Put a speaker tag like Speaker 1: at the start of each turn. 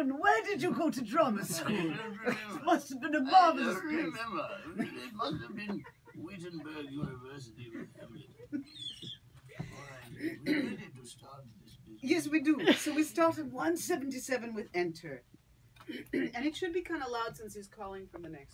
Speaker 1: Stephen, where did you go to drama
Speaker 2: I
Speaker 1: school?
Speaker 2: don't.
Speaker 1: Must have been a marvelous
Speaker 2: don't
Speaker 1: place.
Speaker 2: remember. It must have been Wittenberg University with Hamlet. All right, start this business.
Speaker 1: Yes, we do. So we start at 177 with enter. and it should be kind of loud since he's calling from the next